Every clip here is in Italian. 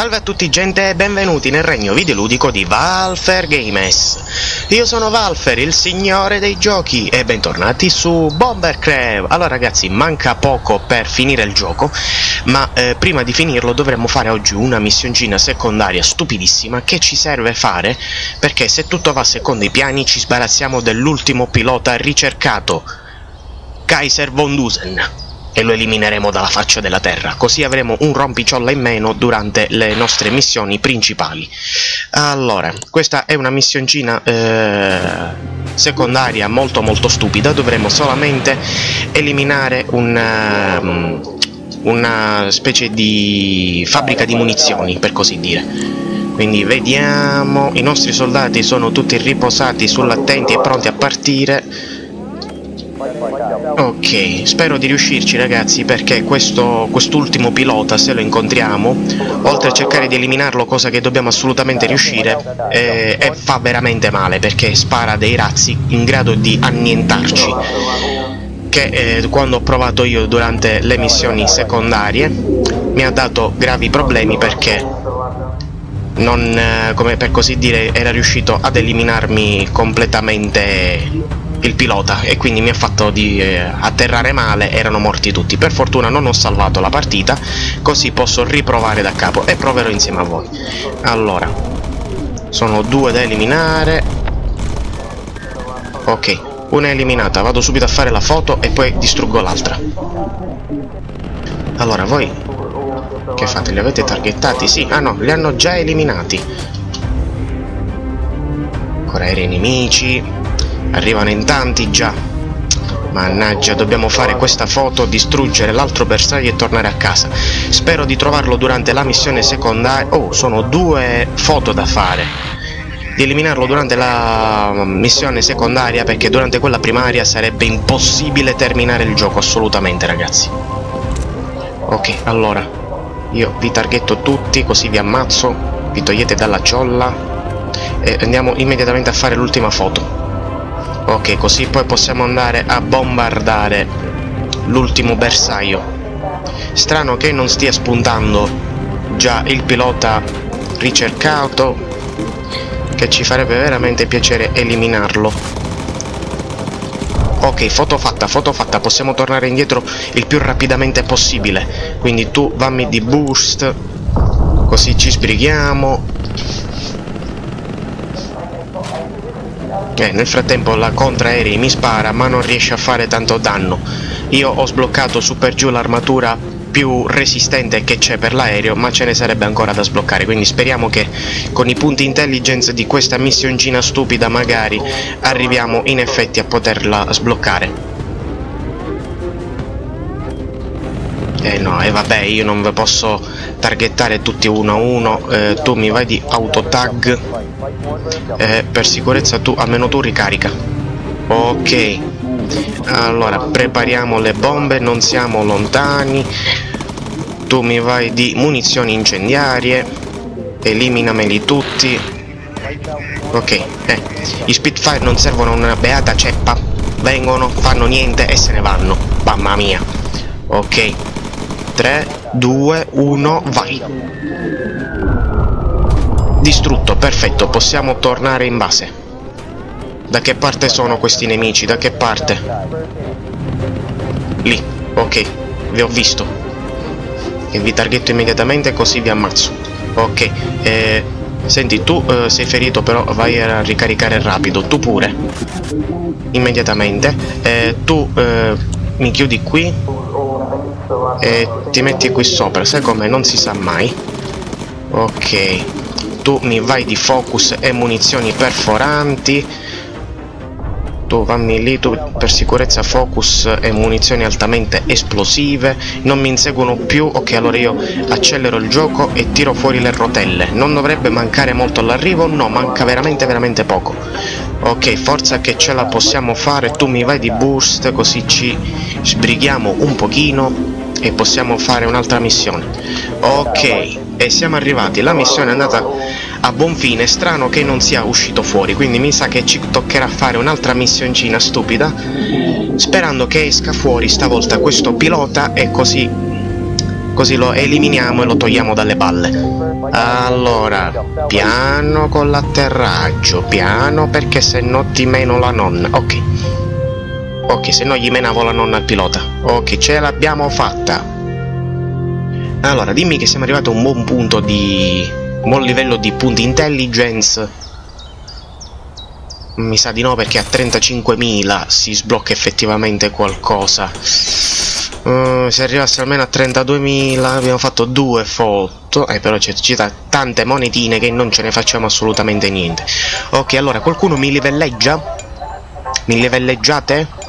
Salve a tutti gente e benvenuti nel regno videoludico di Valfer Games. Io sono Valfer, il signore dei giochi, e bentornati su Bomber Crave. Allora ragazzi, manca poco per finire il gioco, ma eh, prima di finirlo dovremmo fare oggi una missioncina secondaria stupidissima che ci serve fare perché se tutto va secondo i piani ci sbarazziamo dell'ultimo pilota ricercato, Kaiser von Dusen e lo elimineremo dalla faccia della terra, così avremo un rompiciolla in meno durante le nostre missioni principali. Allora, questa è una missioncina eh, secondaria molto molto stupida, dovremo solamente eliminare un... Um, una specie di fabbrica di munizioni, per così dire. Quindi vediamo, i nostri soldati sono tutti riposati sull'attenti e pronti a partire Ok, spero di riuscirci ragazzi perché questo quest'ultimo pilota se lo incontriamo, oltre a cercare di eliminarlo, cosa che dobbiamo assolutamente riuscire, eh, e fa veramente male perché spara dei razzi in grado di annientarci che eh, quando ho provato io durante le missioni secondarie mi ha dato gravi problemi perché non, eh, come per così dire, era riuscito ad eliminarmi completamente il pilota e quindi mi ha fatto di eh, atterrare male erano morti tutti. Per fortuna non ho salvato la partita così posso riprovare da capo e proverò insieme a voi. Allora sono due da eliminare. Ok una è eliminata vado subito a fare la foto e poi distruggo l'altra. Allora voi che fate? Li avete targettati? sì. Ah no li hanno già eliminati. Ancora aerei nemici Arrivano in tanti già. Mannaggia, dobbiamo fare questa foto, distruggere l'altro bersaglio e tornare a casa. Spero di trovarlo durante la missione secondaria. Oh, sono due foto da fare. Di eliminarlo durante la missione secondaria perché durante quella primaria sarebbe impossibile terminare il gioco, assolutamente ragazzi. Ok, allora, io vi targhetto tutti così vi ammazzo, vi togliete dalla ciolla e andiamo immediatamente a fare l'ultima foto ok così poi possiamo andare a bombardare l'ultimo bersaglio. Strano che non stia spuntando già il pilota ricercato che ci farebbe veramente piacere eliminarlo. Ok foto fatta foto fatta. Possiamo tornare indietro il più rapidamente possibile. Quindi tu vammi di boost così ci sbrighiamo Eh, nel frattempo la contraerei mi spara ma non riesce a fare tanto danno. Io ho sbloccato su per giù l'armatura più resistente che c'è per l'aereo ma ce ne sarebbe ancora da sbloccare quindi speriamo che con i punti intelligence di questa missioncina stupida magari arriviamo in effetti a poterla sbloccare Eh no, e eh vabbè, io non vi posso targettare tutti uno a uno, eh, tu mi vai di autotag, eh, per sicurezza tu, almeno tu ricarica. Ok, allora prepariamo le bombe, non siamo lontani, tu mi vai di munizioni incendiarie, eliminameli tutti. Ok, eh, gli Spitfire non servono una beata ceppa, vengono, fanno niente e se ne vanno, mamma mia. Ok, 3, 2, 1, vai! Distrutto, perfetto, possiamo tornare in base. Da che parte sono questi nemici? Da che parte? Lì, ok, vi ho visto. E vi targhetto immediatamente così vi ammazzo. Ok, eh, senti, tu eh, sei ferito però vai a ricaricare rapido, tu pure. Immediatamente. Eh, tu eh, mi chiudi qui e ti metti qui sopra sai come? Non si sa mai. Ok. Tu mi vai di focus e munizioni perforanti. Tu vammi lì tu per sicurezza focus e munizioni altamente esplosive. Non mi inseguono più ok allora io accelero il gioco e tiro fuori le rotelle. Non dovrebbe mancare molto all'arrivo? No manca veramente veramente poco. Ok forza che ce la possiamo fare. Tu mi vai di boost così ci sbrighiamo un pochino e possiamo fare un'altra missione ok e siamo arrivati la missione è andata a buon fine strano che non sia uscito fuori quindi mi sa che ci toccherà fare un'altra missioncina stupida sperando che esca fuori stavolta questo pilota e così Così lo eliminiamo e lo togliamo dalle balle. Allora, piano con l'atterraggio, piano perché se no ti meno la nonna. Ok. Ok, se no gli menavo la nonna al pilota. Ok, ce l'abbiamo fatta. Allora, dimmi che siamo arrivati a un buon punto di... un buon livello di punti intelligence. Mi sa di no perché a 35.000 si sblocca effettivamente qualcosa. Uh, se arrivasse almeno a 32.000 abbiamo fatto due foto eh, però ci da tante monetine che non ce ne facciamo assolutamente niente ok allora qualcuno mi livelleggia? mi livelleggiate?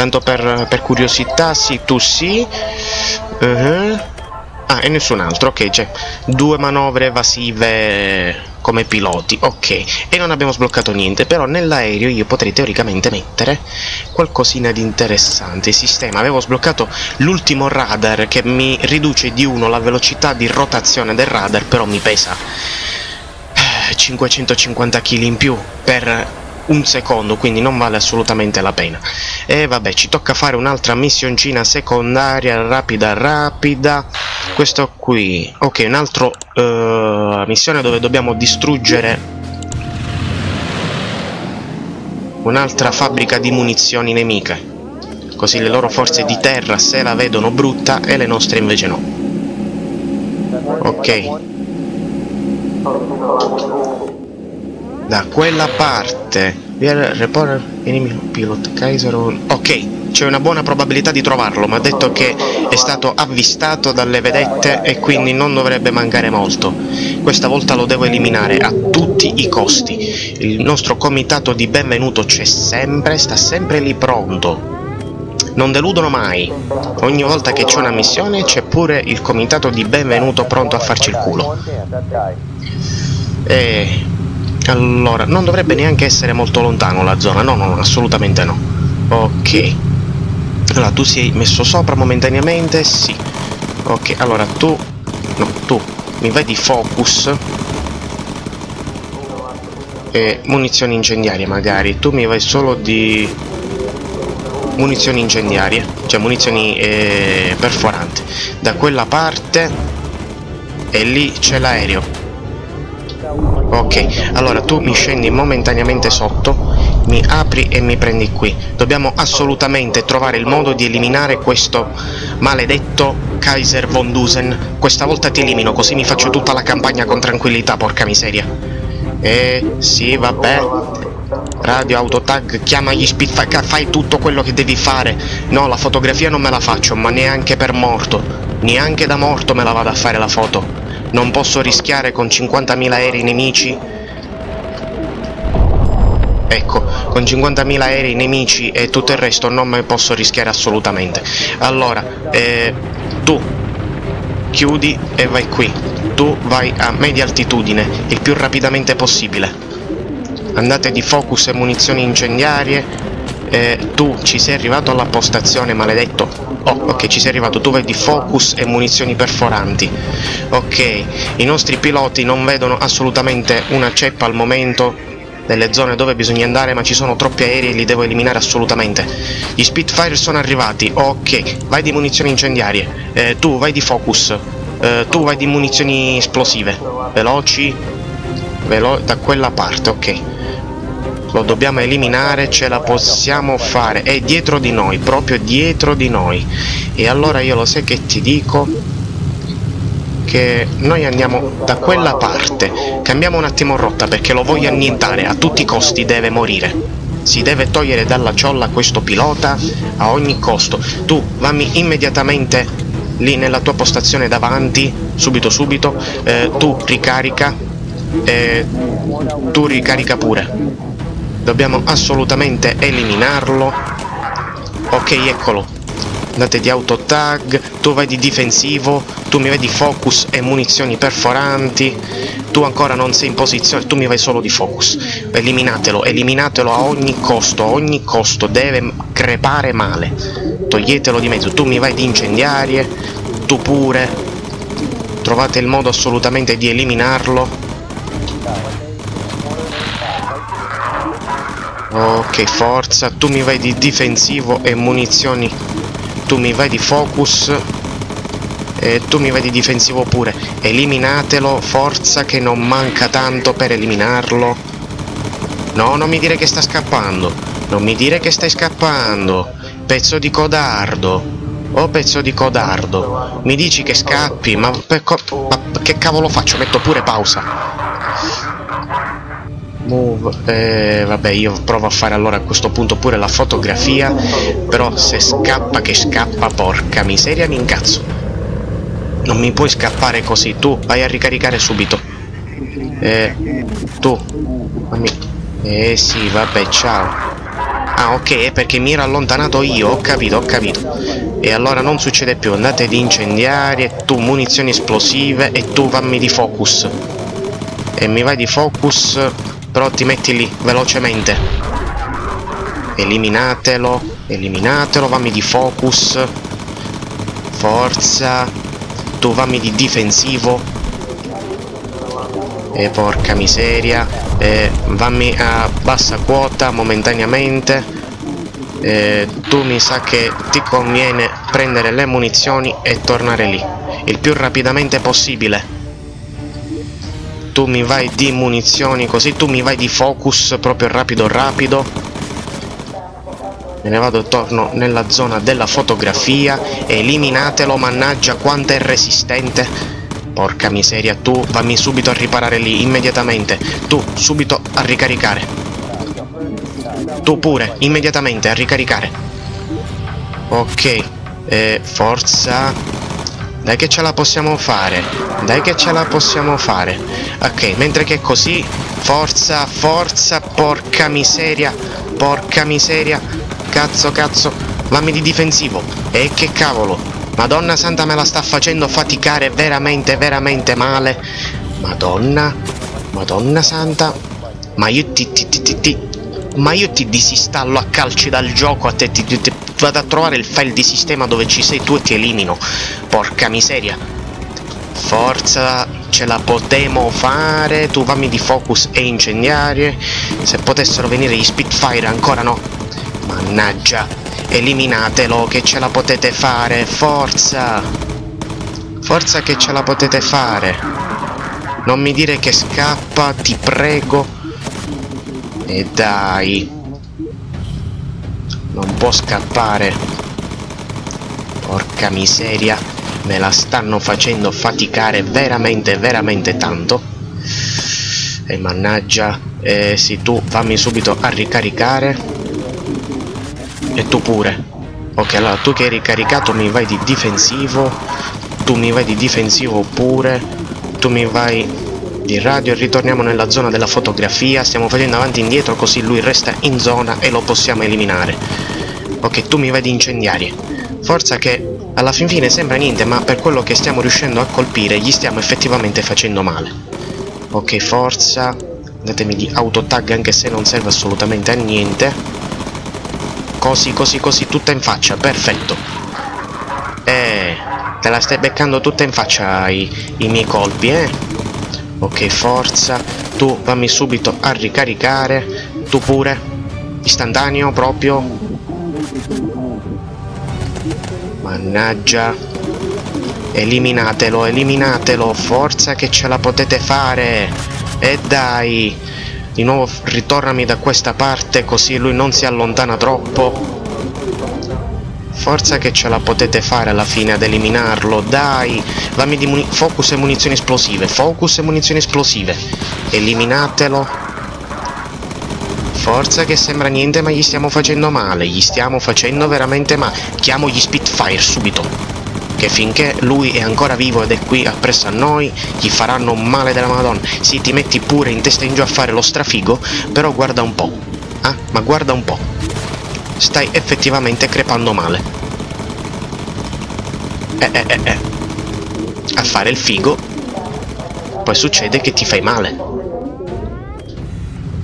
Tanto per, per curiosità sì tu sì uh -huh. ah e nessun altro ok c'è due manovre evasive come piloti, ok, e non abbiamo sbloccato niente, però nell'aereo io potrei teoricamente mettere qualcosina di interessante. Il sistema, avevo sbloccato l'ultimo radar che mi riduce di 1 la velocità di rotazione del radar, però mi pesa 550 eh, kg in più per un secondo, quindi non vale assolutamente la pena. E vabbè, ci tocca fare un'altra missioncina secondaria, rapida rapida. Questo qui, ok, un'altra uh, missione dove dobbiamo distruggere un'altra fabbrica di munizioni nemiche. Così le loro forze di terra se la vedono brutta e le nostre invece no. Ok da quella parte. Via reporter enemy pilot Kaiser ok c'è una buona probabilità di trovarlo ma ha detto che è stato avvistato dalle vedette e quindi non dovrebbe mancare molto. Questa volta lo devo eliminare a tutti i costi. Il nostro comitato di benvenuto c'è sempre sta sempre lì pronto. Non deludono mai. Ogni volta che c'è una missione c'è pure il comitato di benvenuto pronto a farci il culo. E allora, non dovrebbe neanche essere molto lontano la zona, no, no, assolutamente no. Ok. Allora, tu sei messo sopra momentaneamente? Sì. Ok, allora tu... No, tu mi vedi focus e munizioni incendiarie magari. Tu mi vai solo di munizioni incendiarie, cioè munizioni eh, perforanti. Da quella parte e lì c'è l'aereo ok allora tu mi scendi momentaneamente sotto mi apri e mi prendi qui. Dobbiamo assolutamente trovare il modo di eliminare questo maledetto Kaiser von Dusen. Questa volta ti elimino così mi faccio tutta la campagna con tranquillità porca miseria. Eh sì vabbè. Radio autotag chiama gli Spitfire fai tutto quello che devi fare. No la fotografia non me la faccio ma neanche per morto. Neanche da morto me la vado a fare la foto non posso rischiare con 50.000 aerei nemici. Ecco con 50.000 aerei nemici e tutto il resto non me posso rischiare assolutamente. Allora eh, tu chiudi e vai qui. Tu vai a media altitudine il più rapidamente possibile. Andate di focus e munizioni incendiarie eh, tu ci sei arrivato alla postazione maledetto. Oh ok ci sei arrivato. Tu vedi focus e munizioni perforanti. Ok i nostri piloti non vedono assolutamente una ceppa al momento delle zone dove bisogna andare ma ci sono troppi aerei e li devo eliminare assolutamente. Gli Spitfire sono arrivati. Ok vai di munizioni incendiarie. Eh, tu vai di focus. Eh, tu vai di munizioni esplosive. Veloci. Velo da quella parte ok lo dobbiamo eliminare, ce la possiamo fare, è dietro di noi, proprio dietro di noi. E allora io lo sai che ti dico? Che noi andiamo da quella parte, cambiamo un attimo rotta perché lo voglio annientare, a tutti i costi deve morire. Si deve togliere dalla ciolla questo pilota a ogni costo. Tu vammi immediatamente lì nella tua postazione davanti, subito subito, eh, tu ricarica, eh, tu ricarica pure dobbiamo assolutamente eliminarlo. Ok eccolo. Andate di auto tag tu vai di difensivo tu mi vedi focus e munizioni perforanti. Tu ancora non sei in posizione tu mi vai solo di focus. Eliminatelo eliminatelo a ogni costo a ogni costo. Deve crepare male. Toglietelo di mezzo. Tu mi vai di incendiarie tu pure. Trovate il modo assolutamente di eliminarlo Ok, forza, tu mi vai di difensivo e munizioni. Tu mi vai di focus. E tu mi vedi difensivo pure. Eliminatelo, forza che non manca tanto per eliminarlo. No, non mi dire che sta scappando. Non mi dire che stai scappando. Pezzo di codardo. Oh pezzo di codardo, mi dici che scappi, ma, ma che cavolo faccio? Metto pure pausa. Move, eh, vabbè io provo a fare allora a questo punto pure la fotografia, però se scappa che scappa, porca miseria mi incazzo. Non mi puoi scappare così, tu vai a ricaricare subito. Eh, tu. Eh sì, vabbè, ciao. Ah ok, perché mi ero allontanato io, ho capito, ho capito. E allora non succede più, andate di incendiarie, tu munizioni esplosive e tu vammi di focus. E mi vai di focus, però ti metti lì, velocemente. Eliminatelo, eliminatelo, vammi di focus. Forza. Tu vammi di difensivo. E porca miseria eh, vammi a bassa quota momentaneamente eh, tu mi sa che ti conviene prendere le munizioni e tornare lì il più rapidamente possibile tu mi vai di munizioni così tu mi vai di focus proprio rapido rapido me ne vado torno nella zona della fotografia eliminatelo mannaggia quanto è resistente Porca miseria, tu vammi subito a riparare lì, immediatamente. Tu, subito a ricaricare. Tu pure, immediatamente a ricaricare. Ok, eh, forza. Dai che ce la possiamo fare. Dai che ce la possiamo fare. Ok, mentre che così, forza, forza, porca miseria. Porca miseria. Cazzo, cazzo. Vammi di difensivo. E che cavolo. Madonna santa me la sta facendo faticare veramente, veramente male. Madonna, Madonna santa. Ma io ti, ti, ti, ti, ti ma io ti disinstallo a calci dal gioco a te, ti, ti, ti, vado a trovare il file di sistema dove ci sei tu e ti elimino. Porca miseria. Forza, ce la potremo fare. Tu vammi di focus e incendiarie. Se potessero venire gli Spitfire ancora no. Mannaggia eliminatelo che ce la potete fare forza forza che ce la potete fare non mi dire che scappa ti prego e dai non può scappare porca miseria me la stanno facendo faticare veramente veramente tanto e mannaggia eh, sì tu fammi subito a ricaricare e tu pure. Ok, allora tu che hai ricaricato mi vai di difensivo, tu mi vai di difensivo pure, tu mi vai di radio e ritorniamo nella zona della fotografia, stiamo facendo avanti e indietro così lui resta in zona e lo possiamo eliminare. Ok, tu mi vai di incendiarie. Forza che alla fin fine sembra niente, ma per quello che stiamo riuscendo a colpire gli stiamo effettivamente facendo male. Ok, forza. Datemi di autotag anche se non serve assolutamente a niente. Così, così, così, tutta in faccia, perfetto. Eh, te la stai beccando tutta in faccia i, i miei colpi, eh? Ok, forza. Tu fammi subito a ricaricare. Tu pure. Istantaneo proprio. Mannaggia. Eliminatelo, eliminatelo. Forza che ce la potete fare. E dai. Di nuovo ritornami da questa parte così lui non si allontana troppo. Forza che ce la potete fare alla fine ad eliminarlo, dai! Dammi di focus e munizioni esplosive, focus e munizioni esplosive. Eliminatelo. Forza che sembra niente ma gli stiamo facendo male, gli stiamo facendo veramente male. Chiamo gli Spitfire subito che finché lui è ancora vivo ed è qui appresso a noi, gli faranno male della madonna. Sì, ti metti pure in testa in giù a fare lo strafigo, però guarda un po'. Ah, ma guarda un po'. Stai effettivamente crepando male. Eh, eh, eh, eh. A fare il figo, poi succede che ti fai male.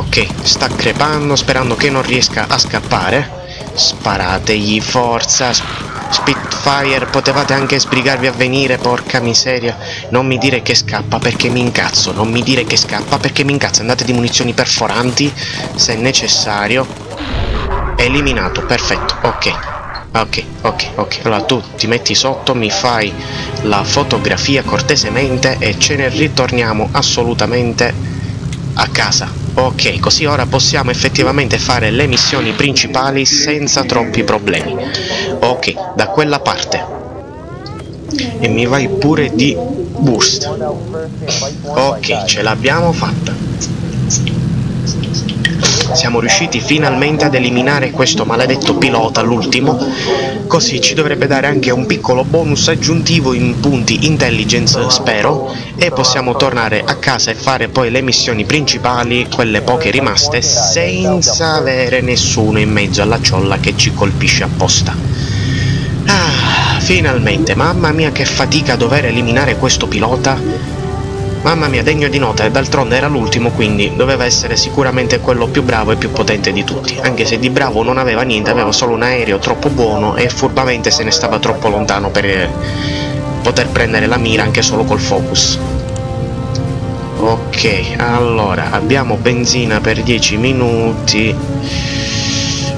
Ok, sta crepando sperando che non riesca a scappare. Sparategli, forza, Spitfire, potevate anche sbrigarvi a venire, porca miseria. Non mi dire che scappa perché mi incazzo, non mi dire che scappa perché mi incazzo. Andate di munizioni perforanti, se necessario. Eliminato, perfetto, ok. Ok, ok, ok. Allora tu ti metti sotto, mi fai la fotografia cortesemente e ce ne ritorniamo assolutamente a casa. Ok, così ora possiamo effettivamente fare le missioni principali senza troppi problemi. Ok, da quella parte. E mi vai pure di boost. Ok, ce l'abbiamo fatta siamo riusciti finalmente ad eliminare questo maledetto pilota, l'ultimo, così ci dovrebbe dare anche un piccolo bonus aggiuntivo in punti intelligence, spero, e possiamo tornare a casa e fare poi le missioni principali, quelle poche rimaste, senza avere nessuno in mezzo alla ciolla che ci colpisce apposta. Ah, finalmente, mamma mia che fatica dover eliminare questo pilota Mamma mia, degno di nota, e d'altronde era l'ultimo, quindi doveva essere sicuramente quello più bravo e più potente di tutti. Anche se di bravo non aveva niente, aveva solo un aereo troppo buono e furbamente se ne stava troppo lontano per poter prendere la mira anche solo col focus. Ok, allora, abbiamo benzina per 10 minuti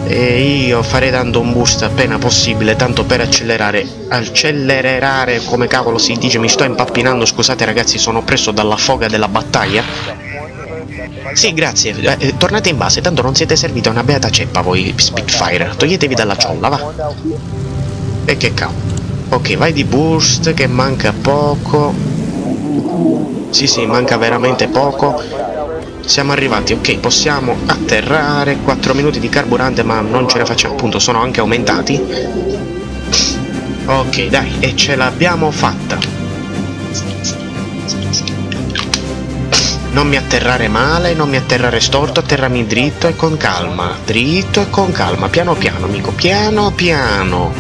e io farei dando un boost appena possibile tanto per accelerare accelerare come cavolo si dice mi sto impappinando scusate ragazzi sono preso dalla foga della battaglia. Sì grazie. Eh, tornate in base tanto non siete serviti a una beata ceppa voi Spitfire. Toglietevi dalla ciolla va. E che cavolo. Ok vai di boost che manca poco. Sì sì manca veramente poco siamo arrivati, ok, possiamo atterrare, 4 minuti di carburante ma non ce ne facciamo, appunto sono anche aumentati. Ok, dai, e ce l'abbiamo fatta. Non mi atterrare male, non mi atterrare storto, atterrami dritto e con calma. Dritto e con calma, piano piano, amico, piano piano.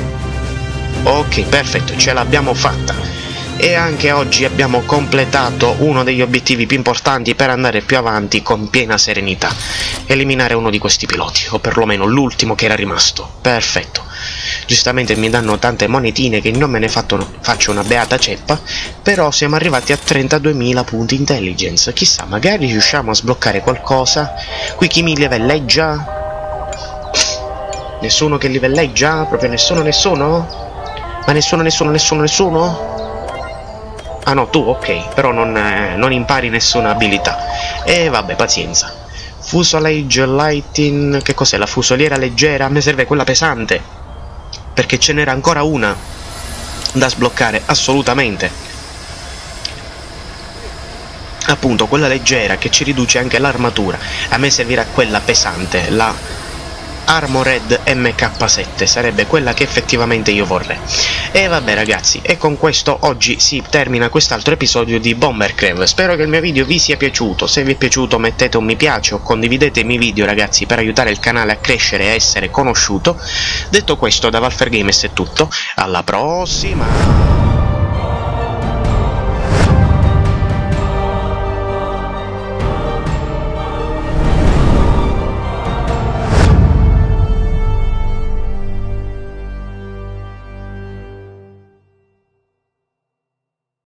Ok, perfetto, ce l'abbiamo fatta e anche oggi abbiamo completato uno degli obiettivi più importanti per andare più avanti con piena serenità. Eliminare uno di questi piloti o perlomeno l'ultimo che era rimasto. Perfetto. Giustamente mi danno tante monetine che non me ne fatto, faccio una beata ceppa però siamo arrivati a 32.000 punti intelligence. Chissà magari riusciamo a sbloccare qualcosa? Qui chi mi livelleggia nessuno che livelleggia proprio nessuno nessuno? Ma nessuno nessuno nessuno nessuno Ah no, tu ok, però non, eh, non impari nessuna abilità. E vabbè, pazienza. Fuselage Lighting... Che cos'è la fusoliera leggera? A me serve quella pesante. Perché ce n'era ancora una da sbloccare, assolutamente. Appunto, quella leggera che ci riduce anche l'armatura. A me servirà quella pesante, la Armored MK7 sarebbe quella che effettivamente io vorrei. E vabbè ragazzi e con questo oggi si termina quest'altro episodio di Bomber Crave spero che il mio video vi sia piaciuto. Se vi è piaciuto mettete un mi piace o condividete i miei video ragazzi per aiutare il canale a crescere e a essere conosciuto. Detto questo da Valfer Games è tutto. Alla prossima